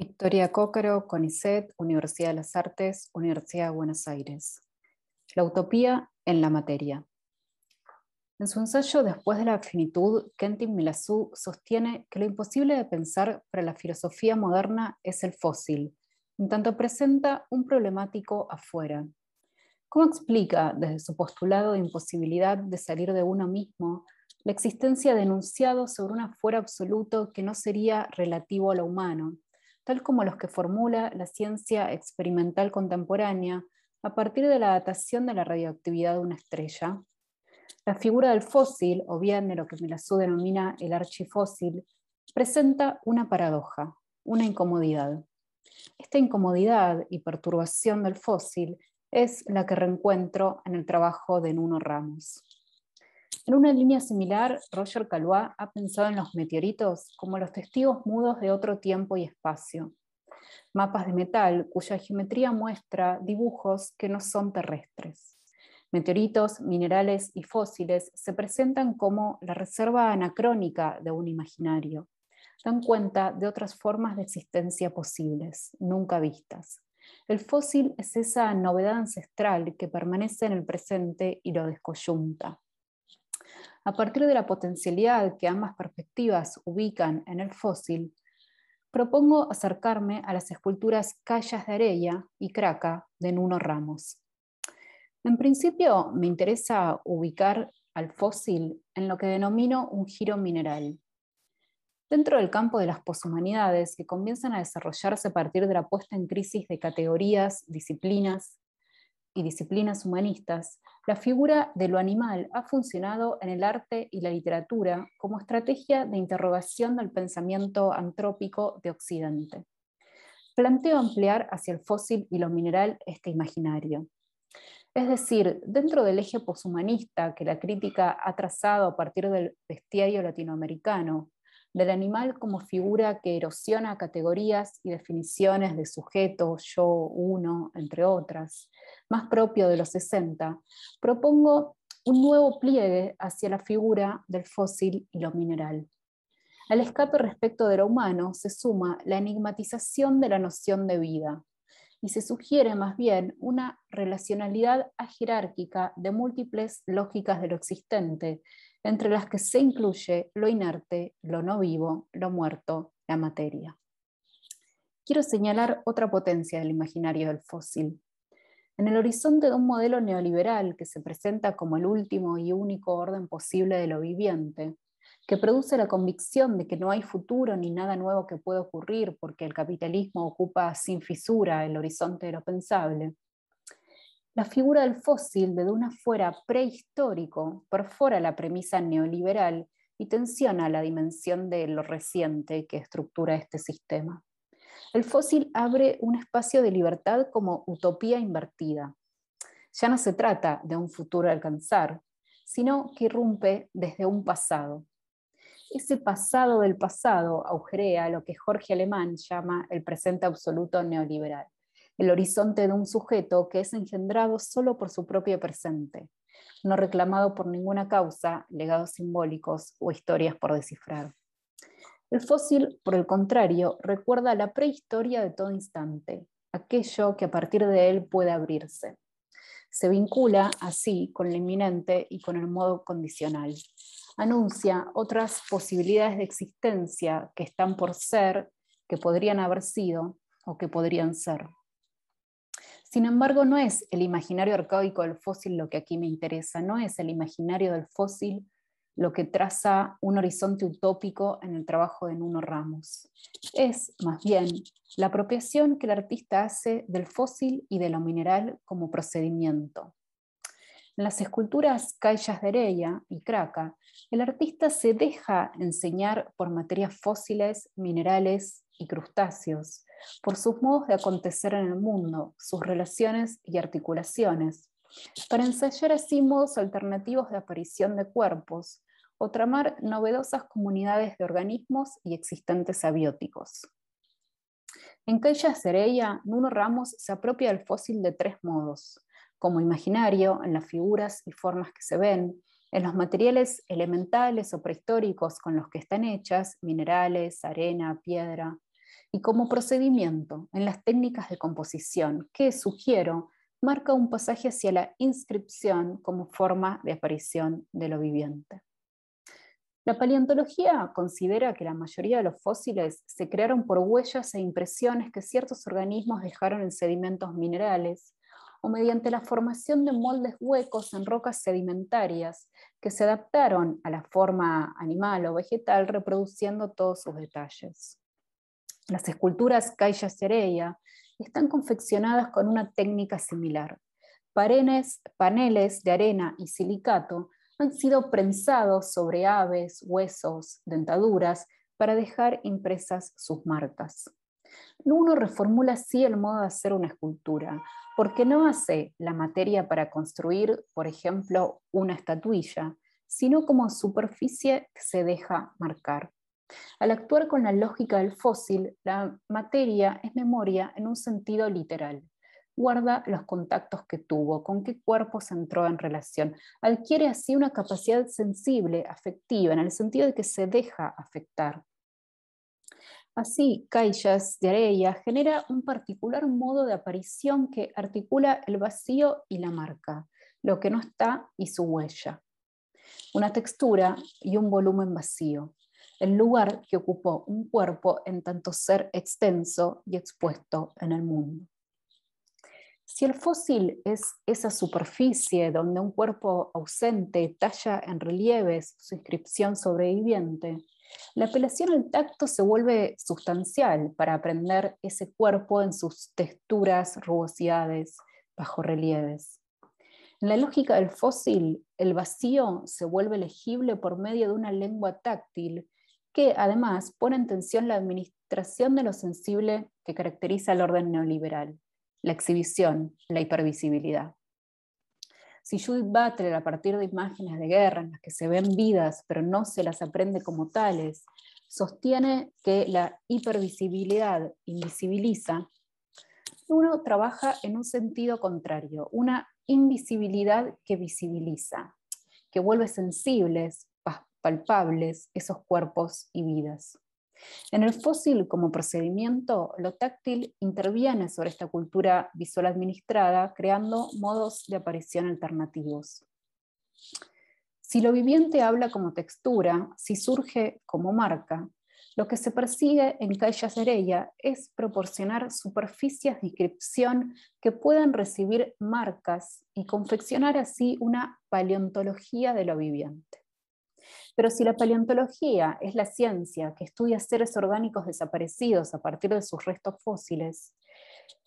Victoria Cócaro, CONICET, Universidad de las Artes, Universidad de Buenos Aires. La utopía en la materia. En su ensayo Después de la finitud, Kentin Milasu sostiene que lo imposible de pensar para la filosofía moderna es el fósil, en tanto presenta un problemático afuera. ¿Cómo explica, desde su postulado de imposibilidad de salir de uno mismo, la existencia de sobre un afuera absoluto que no sería relativo a lo humano, tal como los que formula la ciencia experimental contemporánea a partir de la datación de la radioactividad de una estrella. La figura del fósil, o bien de lo que Milasú denomina el archifósil, presenta una paradoja, una incomodidad. Esta incomodidad y perturbación del fósil es la que reencuentro en el trabajo de Nuno Ramos. En una línea similar, Roger Calois ha pensado en los meteoritos como los testigos mudos de otro tiempo y espacio. Mapas de metal cuya geometría muestra dibujos que no son terrestres. Meteoritos, minerales y fósiles se presentan como la reserva anacrónica de un imaginario. Dan cuenta de otras formas de existencia posibles, nunca vistas. El fósil es esa novedad ancestral que permanece en el presente y lo descoyunta. A partir de la potencialidad que ambas perspectivas ubican en el fósil, propongo acercarme a las esculturas Callas de Arella y Craca de Nuno Ramos. En principio me interesa ubicar al fósil en lo que denomino un giro mineral. Dentro del campo de las poshumanidades que comienzan a desarrollarse a partir de la puesta en crisis de categorías, disciplinas y disciplinas humanistas, la figura de lo animal ha funcionado en el arte y la literatura como estrategia de interrogación del pensamiento antrópico de Occidente. Planteo ampliar hacia el fósil y lo mineral este imaginario. Es decir, dentro del eje poshumanista que la crítica ha trazado a partir del bestiario latinoamericano, del animal como figura que erosiona categorías y definiciones de sujeto, yo, uno, entre otras, más propio de los 60, propongo un nuevo pliegue hacia la figura del fósil y lo mineral. Al escape respecto de lo humano se suma la enigmatización de la noción de vida, y se sugiere más bien una relacionalidad ajerárquica de múltiples lógicas de lo existente, entre las que se incluye lo inerte, lo no vivo, lo muerto, la materia. Quiero señalar otra potencia del imaginario del fósil. En el horizonte de un modelo neoliberal que se presenta como el último y único orden posible de lo viviente, que produce la convicción de que no hay futuro ni nada nuevo que pueda ocurrir porque el capitalismo ocupa sin fisura el horizonte de lo pensable, la figura del fósil desde una fuera prehistórico perfora la premisa neoliberal y tensiona la dimensión de lo reciente que estructura este sistema. El fósil abre un espacio de libertad como utopía invertida. Ya no se trata de un futuro a alcanzar, sino que irrumpe desde un pasado. Ese pasado del pasado agujerea lo que Jorge Alemán llama el presente absoluto neoliberal el horizonte de un sujeto que es engendrado solo por su propio presente, no reclamado por ninguna causa, legados simbólicos o historias por descifrar. El fósil, por el contrario, recuerda la prehistoria de todo instante, aquello que a partir de él puede abrirse. Se vincula así con lo inminente y con el modo condicional. Anuncia otras posibilidades de existencia que están por ser, que podrían haber sido o que podrían ser. Sin embargo, no es el imaginario arcaico del fósil lo que aquí me interesa, no es el imaginario del fósil lo que traza un horizonte utópico en el trabajo de Nuno Ramos. Es, más bien, la apropiación que el artista hace del fósil y de lo mineral como procedimiento. En las esculturas Callas de Hereia y Craca, el artista se deja enseñar por materias fósiles, minerales y crustáceos, por sus modos de acontecer en el mundo, sus relaciones y articulaciones, para ensayar así modos alternativos de aparición de cuerpos o tramar novedosas comunidades de organismos y existentes abióticos. En Keisha Sereya, Nuno Ramos se apropia del fósil de tres modos, como imaginario, en las figuras y formas que se ven, en los materiales elementales o prehistóricos con los que están hechas, minerales, arena, piedra, y como procedimiento en las técnicas de composición que, sugiero, marca un pasaje hacia la inscripción como forma de aparición de lo viviente. La paleontología considera que la mayoría de los fósiles se crearon por huellas e impresiones que ciertos organismos dejaron en sedimentos minerales o mediante la formación de moldes huecos en rocas sedimentarias que se adaptaron a la forma animal o vegetal reproduciendo todos sus detalles. Las esculturas Caixa Sereia están confeccionadas con una técnica similar. paneles de arena y silicato han sido prensados sobre aves, huesos, dentaduras, para dejar impresas sus marcas. Uno reformula así el modo de hacer una escultura, porque no hace la materia para construir, por ejemplo, una estatuilla, sino como superficie que se deja marcar. Al actuar con la lógica del fósil, la materia es memoria en un sentido literal. Guarda los contactos que tuvo, con qué cuerpos entró en relación. Adquiere así una capacidad sensible, afectiva, en el sentido de que se deja afectar. Así, Caillas de Areia genera un particular modo de aparición que articula el vacío y la marca, lo que no está y su huella. Una textura y un volumen vacío, el lugar que ocupó un cuerpo en tanto ser extenso y expuesto en el mundo. Si el fósil es esa superficie donde un cuerpo ausente talla en relieves su inscripción sobreviviente, la apelación al tacto se vuelve sustancial para aprender ese cuerpo en sus texturas, rugosidades, bajo relieves. En la lógica del fósil, el vacío se vuelve legible por medio de una lengua táctil que además pone en tensión la administración de lo sensible que caracteriza al orden neoliberal, la exhibición, la hipervisibilidad. Si Judith Butler, a partir de imágenes de guerra en las que se ven vidas pero no se las aprende como tales, sostiene que la hipervisibilidad invisibiliza, uno trabaja en un sentido contrario, una invisibilidad que visibiliza, que vuelve sensibles, palpables esos cuerpos y vidas. En el fósil, como procedimiento, lo táctil interviene sobre esta cultura visual administrada, creando modos de aparición alternativos. Si lo viviente habla como textura, si surge como marca, lo que se persigue en Calla Serella es proporcionar superficies de inscripción que puedan recibir marcas y confeccionar así una paleontología de lo viviente. Pero si la paleontología es la ciencia que estudia seres orgánicos desaparecidos a partir de sus restos fósiles,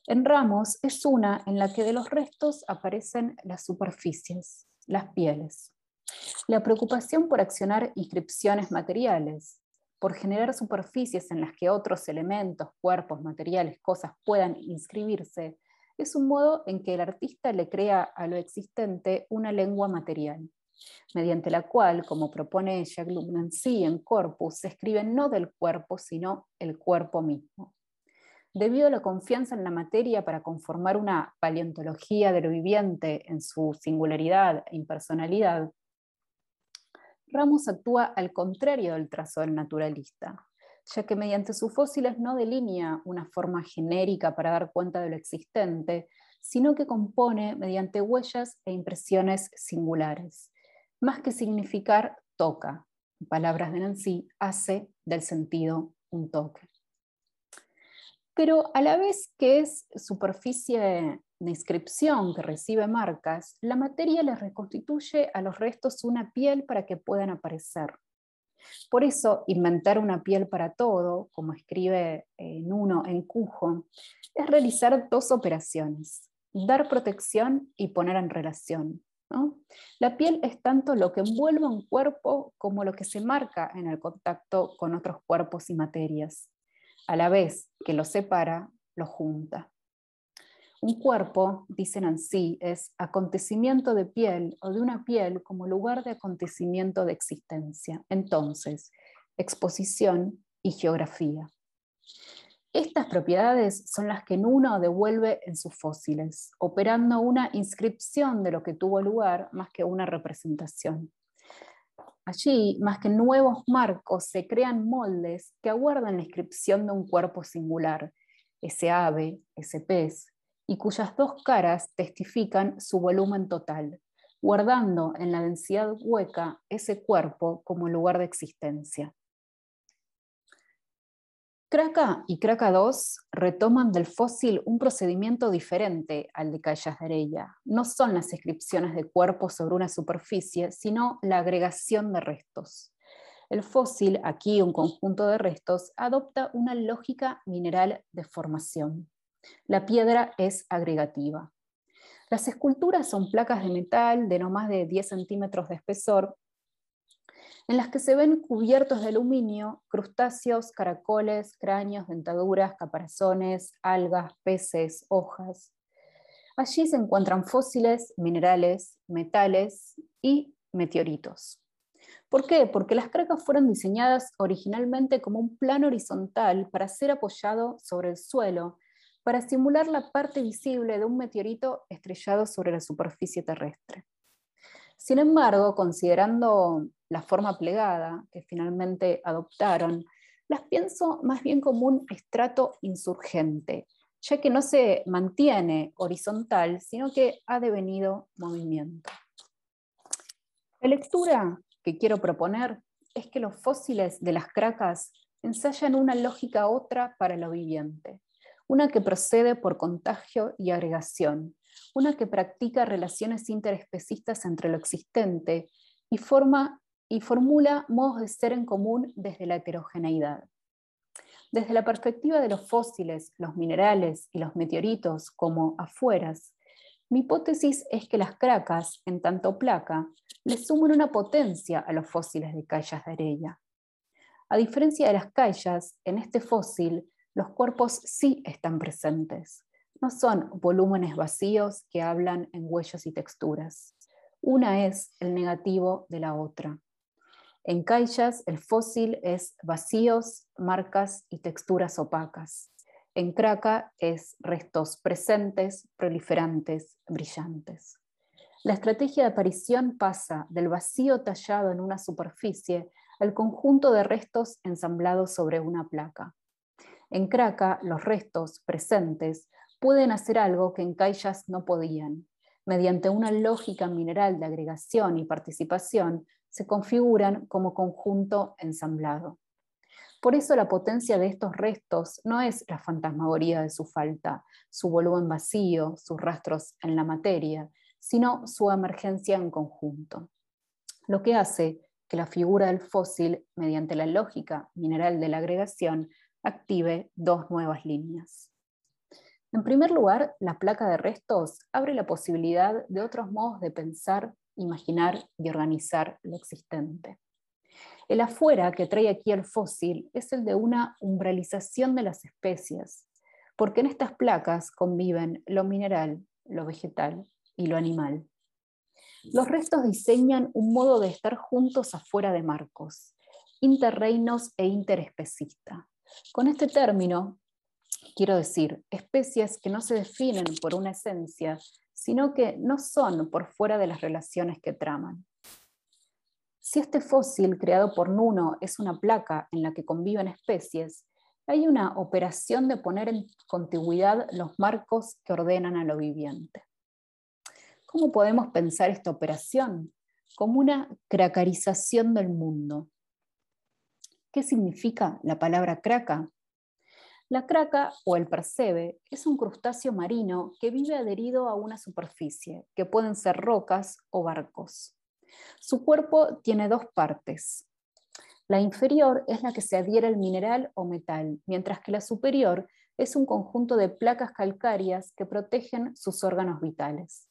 en Ramos es una en la que de los restos aparecen las superficies, las pieles. La preocupación por accionar inscripciones materiales, por generar superficies en las que otros elementos, cuerpos, materiales, cosas puedan inscribirse, es un modo en que el artista le crea a lo existente una lengua material mediante la cual, como propone Jacques Nancy en Corpus, se escribe no del cuerpo, sino el cuerpo mismo. Debido a la confianza en la materia para conformar una paleontología de lo viviente en su singularidad e impersonalidad, Ramos actúa al contrario del trazo del naturalista, ya que mediante sus fósiles no delinea una forma genérica para dar cuenta de lo existente, sino que compone mediante huellas e impresiones singulares más que significar toca. En palabras de Nancy, hace del sentido un toque. Pero a la vez que es superficie de inscripción que recibe marcas, la materia le reconstituye a los restos una piel para que puedan aparecer. Por eso, inventar una piel para todo, como escribe en uno en Cujo, es realizar dos operaciones, dar protección y poner en relación. La piel es tanto lo que envuelve un cuerpo como lo que se marca en el contacto con otros cuerpos y materias. A la vez que lo separa, lo junta. Un cuerpo, dicen Nancy, es acontecimiento de piel o de una piel como lugar de acontecimiento de existencia. Entonces, exposición y geografía. Estas propiedades son las que Nuno devuelve en sus fósiles, operando una inscripción de lo que tuvo lugar más que una representación. allí, más que nuevos marcos, se crean moldes que aguardan la inscripción de un cuerpo singular, ese ave, ese pez, y cuyas dos caras testifican su volumen total, guardando en la densidad hueca ese cuerpo como lugar de existencia. Kraka y Kraka 2 retoman del fósil un procedimiento diferente al de Callas de Arella. No son las inscripciones de cuerpos sobre una superficie, sino la agregación de restos. El fósil, aquí un conjunto de restos, adopta una lógica mineral de formación. La piedra es agregativa. Las esculturas son placas de metal de no más de 10 centímetros de espesor en las que se ven cubiertos de aluminio crustáceos, caracoles, cráneos, dentaduras, caparazones, algas, peces, hojas. Allí se encuentran fósiles, minerales, metales y meteoritos. ¿Por qué? Porque las cracas fueron diseñadas originalmente como un plano horizontal para ser apoyado sobre el suelo, para simular la parte visible de un meteorito estrellado sobre la superficie terrestre. Sin embargo, considerando la forma plegada que finalmente adoptaron, las pienso más bien como un estrato insurgente, ya que no se mantiene horizontal, sino que ha devenido movimiento. La lectura que quiero proponer es que los fósiles de las cracas ensayan una lógica otra para lo viviente, una que procede por contagio y agregación, una que practica relaciones interespecistas entre lo existente y, forma, y formula modos de ser en común desde la heterogeneidad. Desde la perspectiva de los fósiles, los minerales y los meteoritos como afueras, mi hipótesis es que las cracas, en tanto placa, le suman una potencia a los fósiles de callas de arella. A diferencia de las callas, en este fósil los cuerpos sí están presentes, no son volúmenes vacíos que hablan en huellos y texturas. Una es el negativo de la otra. En Caillas, el fósil es vacíos, marcas y texturas opacas. En Craca es restos presentes, proliferantes, brillantes. La estrategia de aparición pasa del vacío tallado en una superficie al conjunto de restos ensamblados sobre una placa. En Craca, los restos presentes pueden hacer algo que en Caillas no podían. Mediante una lógica mineral de agregación y participación, se configuran como conjunto ensamblado. Por eso la potencia de estos restos no es la fantasmagoría de su falta, su volumen vacío, sus rastros en la materia, sino su emergencia en conjunto. Lo que hace que la figura del fósil, mediante la lógica mineral de la agregación, active dos nuevas líneas. En primer lugar, la placa de restos abre la posibilidad de otros modos de pensar, imaginar y organizar lo existente. El afuera que trae aquí el fósil es el de una umbralización de las especies, porque en estas placas conviven lo mineral, lo vegetal y lo animal. Los restos diseñan un modo de estar juntos afuera de marcos, interreinos e interespecista. Con este término, quiero decir, especies que no se definen por una esencia, sino que no son por fuera de las relaciones que traman. Si este fósil creado por Nuno es una placa en la que conviven especies, hay una operación de poner en contigüidad los marcos que ordenan a lo viviente. ¿Cómo podemos pensar esta operación? Como una cracarización del mundo. ¿Qué significa la palabra craca? La craca o el percebe es un crustáceo marino que vive adherido a una superficie, que pueden ser rocas o barcos. Su cuerpo tiene dos partes. La inferior es la que se adhiere al mineral o metal, mientras que la superior es un conjunto de placas calcáreas que protegen sus órganos vitales.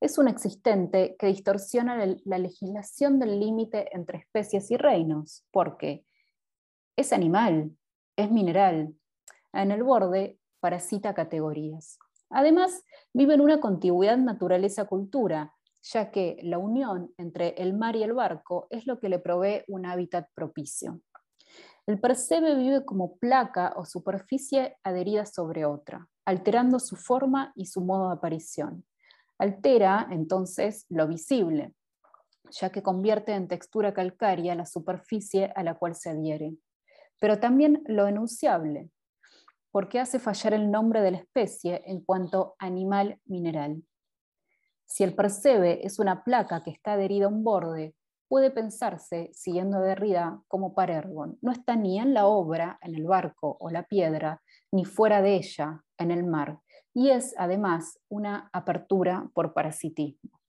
Es un existente que distorsiona la legislación del límite entre especies y reinos, porque es animal, es mineral, en el borde parasita categorías. Además, vive en una contigüidad naturaleza-cultura, ya que la unión entre el mar y el barco es lo que le provee un hábitat propicio. El percebe vive como placa o superficie adherida sobre otra, alterando su forma y su modo de aparición. Altera entonces lo visible. ya que convierte en textura calcárea la superficie a la cual se adhiere, pero también lo enunciable, porque hace fallar el nombre de la especie en cuanto animal mineral. Si el percebe es una placa que está adherida a un borde, puede pensarse, siguiendo a Derrida, como Parergon. No está ni en la obra, en el barco o la piedra, ni fuera de ella, en el mar, y es además una apertura por parasitismo.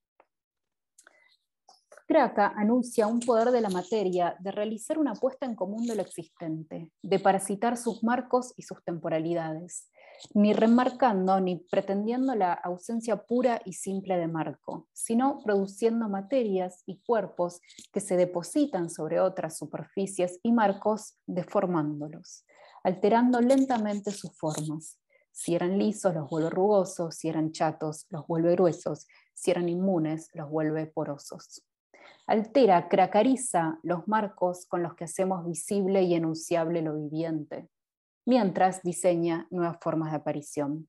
Anuncia un poder de la materia de realizar una puesta en común de lo existente, de parasitar sus marcos y sus temporalidades, ni remarcando ni pretendiendo la ausencia pura y simple de marco, sino produciendo materias y cuerpos que se depositan sobre otras superficies y marcos, deformándolos, alterando lentamente sus formas. Si eran lisos, los vuelve rugosos, si eran chatos, los vuelve gruesos, si eran inmunes, los vuelve porosos altera, cracariza los marcos con los que hacemos visible y enunciable lo viviente, mientras diseña nuevas formas de aparición.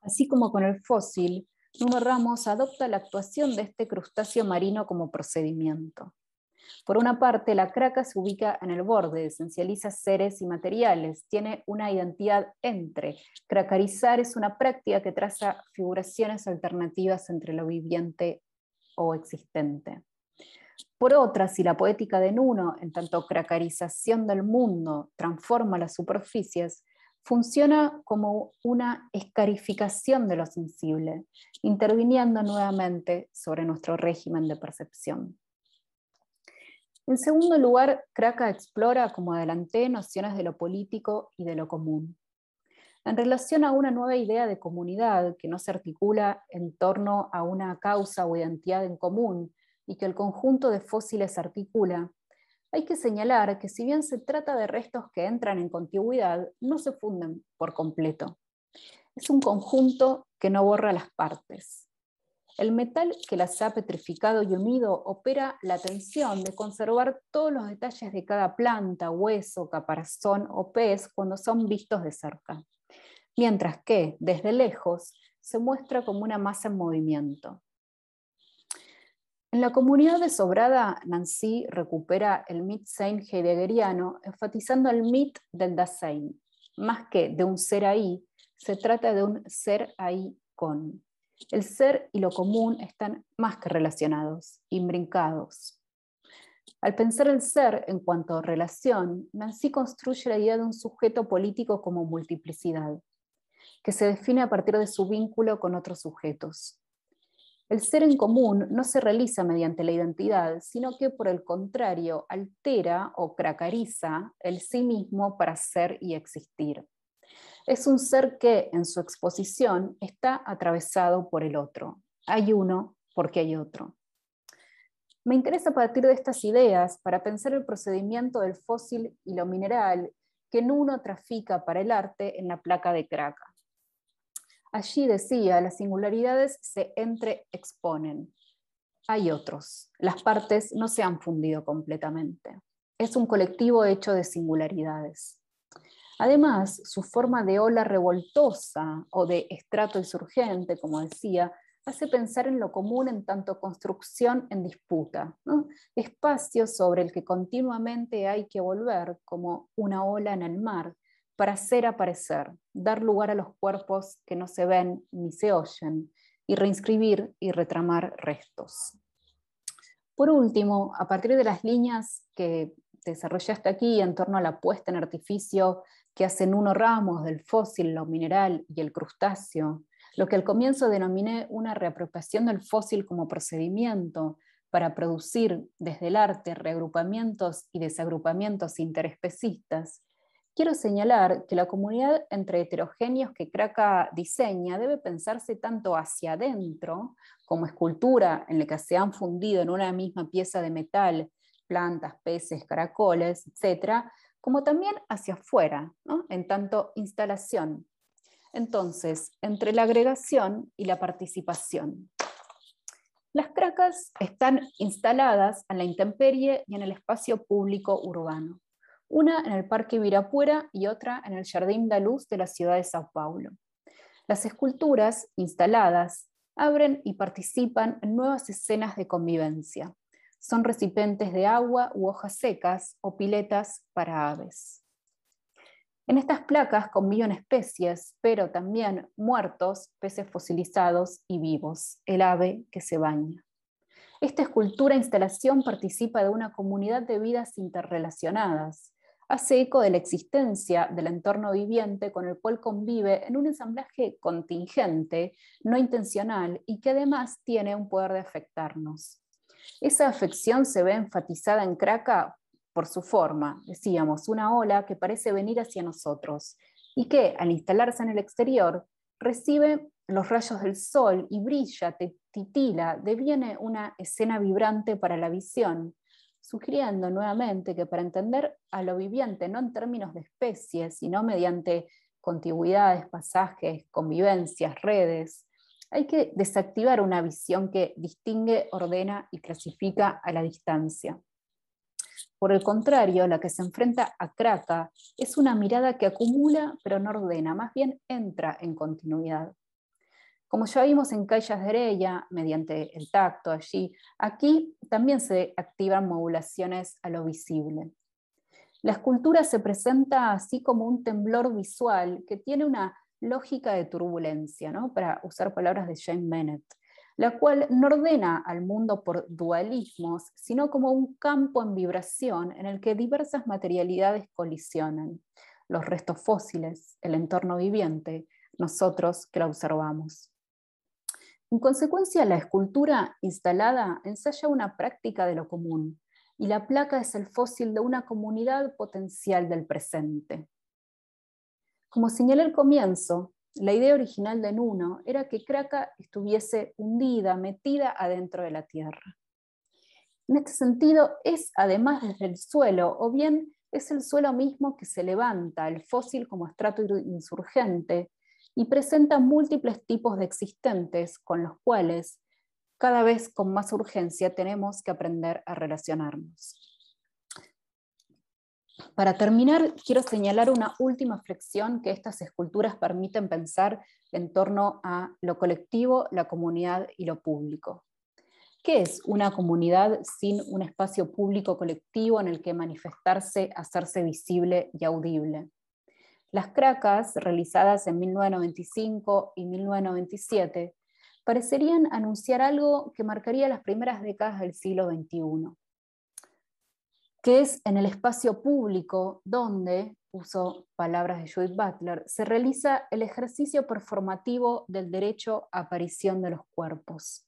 Así como con el fósil, Nuno Ramos adopta la actuación de este crustáceo marino como procedimiento. Por una parte, la craca se ubica en el borde, esencializa seres y materiales, tiene una identidad entre. Cracarizar es una práctica que traza figuraciones alternativas entre lo viviente o existente. Por otra, si la poética de Nuno, en tanto cracarización del mundo, transforma las superficies, funciona como una escarificación de lo sensible, interviniendo nuevamente sobre nuestro régimen de percepción. En segundo lugar, Craca explora, como adelanté, nociones de lo político y de lo común. En relación a una nueva idea de comunidad que no se articula en torno a una causa o identidad en común, y que el conjunto de fósiles articula, hay que señalar que si bien se trata de restos que entran en contigüidad, no se funden por completo. Es un conjunto que no borra las partes. El metal que las ha petrificado y unido opera la tensión de conservar todos los detalles de cada planta, hueso, caparazón o pez cuando son vistos de cerca, mientras que, desde lejos, se muestra como una masa en movimiento. En la comunidad de Sobrada, Nancy recupera el Mit-Sein heideggeriano, enfatizando el mit del Dasein. Más que de un ser ahí, se trata de un ser ahí con. El ser y lo común están más que relacionados, imbrincados. Al pensar el ser en cuanto a relación, Nancy construye la idea de un sujeto político como multiplicidad, que se define a partir de su vínculo con otros sujetos. El ser en común no se realiza mediante la identidad, sino que por el contrario altera o cracariza el sí mismo para ser y existir. Es un ser que en su exposición está atravesado por el otro. Hay uno porque hay otro. Me interesa partir de estas ideas para pensar el procedimiento del fósil y lo mineral que Nuno trafica para el arte en la placa de Craca. Allí decía, las singularidades se entreexponen. Hay otros. Las partes no se han fundido completamente. Es un colectivo hecho de singularidades. Además, su forma de ola revoltosa o de estrato insurgente, como decía, hace pensar en lo común en tanto construcción en disputa, espacio sobre el que continuamente hay que volver como una ola en el mar, para hacer aparecer, dar lugar a los cuerpos que no se ven ni se oyen, y reinscribir y retramar restos. Por último, a partir de las líneas que desarrollaste aquí en torno a la puesta en artificio que hacen uno ramos del fósil, lo mineral y el crustáceo, lo que al comienzo denominé una reapropiación del fósil como procedimiento para producir desde el arte reagrupamientos y desagrupamientos interespecistas, Quiero señalar que la comunidad entre heterogéneos que Kraka diseña debe pensarse tanto hacia adentro, como escultura en la que se han fundido en una misma pieza de metal plantas, peces, caracoles, etc., como también hacia afuera, en tanto instalación. Entonces, entre la agregación y la participación. Las cracas están instaladas en la intemperie y en el espacio público urbano una en el Parque Ibirapuera y otra en el Jardín da Luz de la ciudad de Sao Paulo. Las esculturas instaladas abren y participan en nuevas escenas de convivencia. Son recipientes de agua u hojas secas o piletas para aves. En estas placas conviven especies, pero también muertos, peces fosilizados y vivos, el ave que se baña. Esta escultura instalación participa de una comunidad de vidas interrelacionadas, hace eco de la existencia del entorno viviente con el cual convive en un ensamblaje contingente, no intencional y que además tiene un poder de afectarnos. Esa afección se ve enfatizada en Kraka por su forma, decíamos, una ola que parece venir hacia nosotros y que al instalarse en el exterior recibe los rayos del sol y brilla, titila, deviene una escena vibrante para la visión, sugiriendo nuevamente que para entender a lo viviente, no en términos de especies, sino mediante contigüidades, pasajes, convivencias, redes, hay que desactivar una visión que distingue, ordena y clasifica a la distancia. Por el contrario, la que se enfrenta a Kraka es una mirada que acumula pero no ordena, más bien entra en continuidad. Como ya vimos en Callas de Heredia, mediante el tacto allí, aquí también se activan modulaciones a lo visible. La escultura se presenta así como un temblor visual que tiene una lógica de turbulencia, para usar palabras de Jane Bennett, la cual no ordena al mundo por dualismos, sino como un campo en vibración en el que diversas materialidades colisionan, los restos fósiles, el entorno viviente, nosotros que la observamos. En consecuencia, la escultura instalada ensaya una práctica de lo común, y la placa es el fósil de una comunidad potencial del presente. Como señalé al comienzo, la idea original de Nuno era que Kraka estuviese hundida, metida adentro de la tierra. En este sentido, es además desde el suelo, o bien es el suelo mismo que se levanta, el fósil como estrato insurgente, y presenta múltiples tipos de existentes con los cuales cada vez con más urgencia tenemos que aprender a relacionarnos. Para terminar, quiero señalar una última flexión que estas esculturas permiten pensar en torno a lo colectivo, la comunidad y lo público. ¿Qué es una comunidad sin un espacio público colectivo en el que manifestarse, hacerse visible y audible? Las cracas, realizadas en 1995 y 1997, parecerían anunciar algo que marcaría las primeras décadas del siglo XXI, que es en el espacio público donde, uso palabras de Judith Butler, se realiza el ejercicio performativo del derecho a aparición de los cuerpos,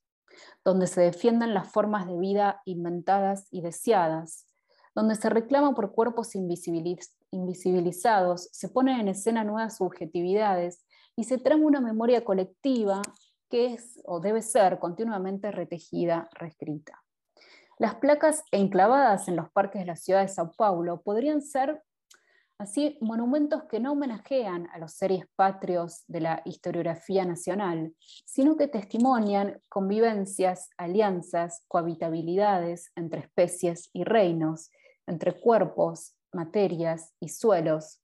donde se defienden las formas de vida inventadas y deseadas, donde se reclama por cuerpos invisibilizados, se ponen en escena nuevas subjetividades y se trama una memoria colectiva que es o debe ser continuamente retejida, reescrita. Las placas enclavadas en los parques de la ciudad de Sao Paulo podrían ser así monumentos que no homenajean a los seres patrios de la historiografía nacional, sino que testimonian convivencias, alianzas, cohabitabilidades entre especies y reinos, entre cuerpos, materias y suelos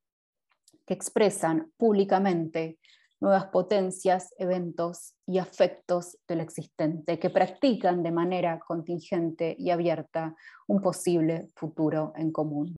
que expresan públicamente nuevas potencias, eventos y afectos del existente, que practican de manera contingente y abierta un posible futuro en común.